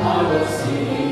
Struggle.